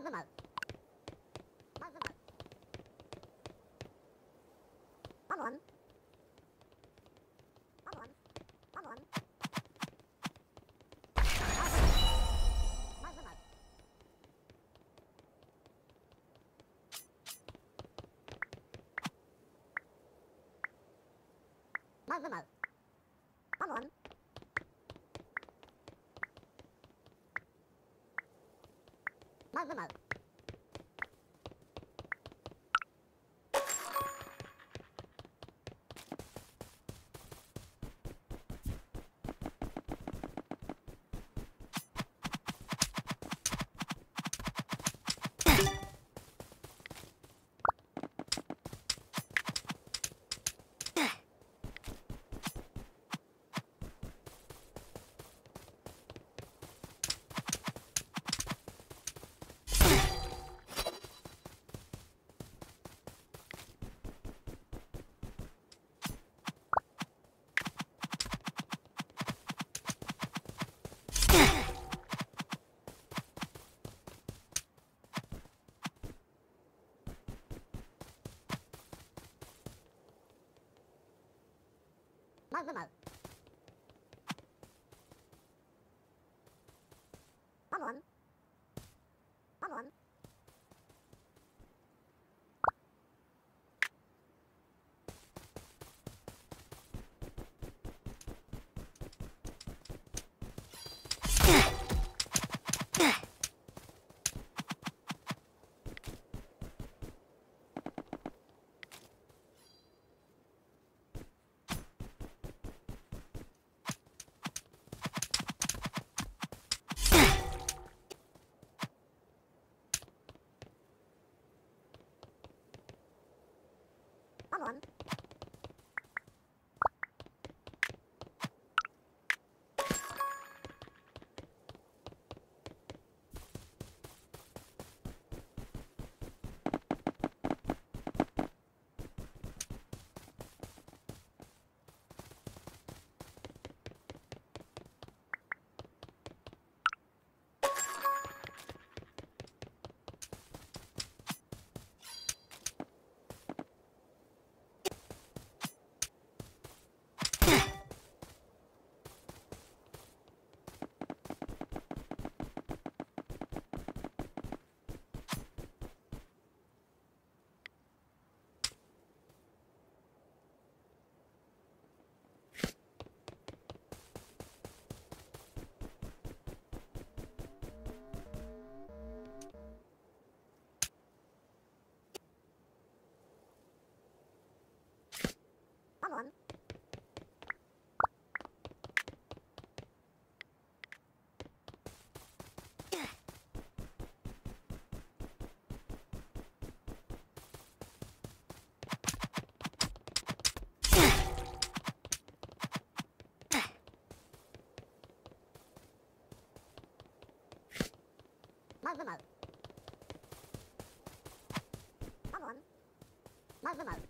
Mazdım al. Mazdım al. Babam. Babam. Babam. Mazdım al. Mazdım al. 干嘛 Các one. 慢慢来慢慢来慢慢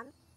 원.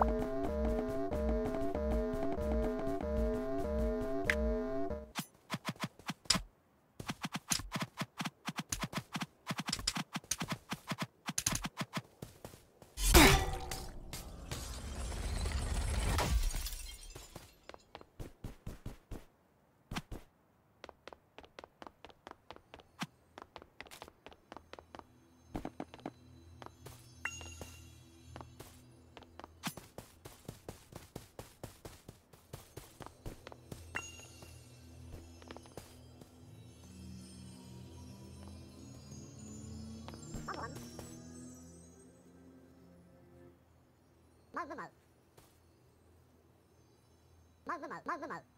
you Mother mode. Mother mode. Mother mode.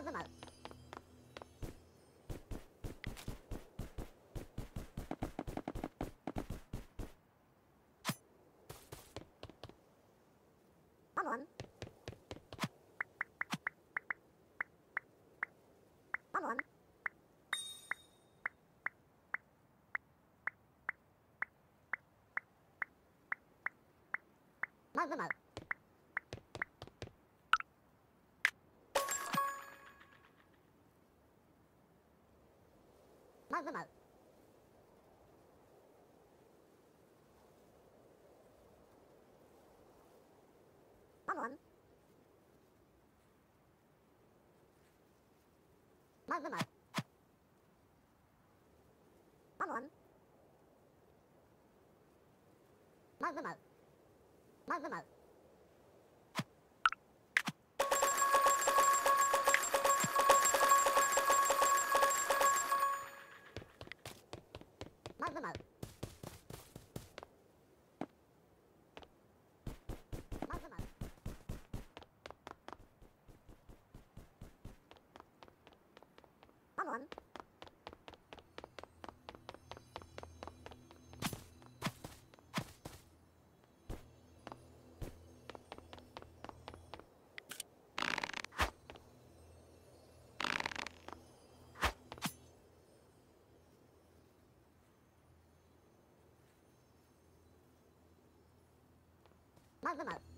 nói với mợ có muộn có muộn nói với mợ nói với mợ có muộn nói với mợ có muộn nói với mợ nói với mợ 慢慢慢。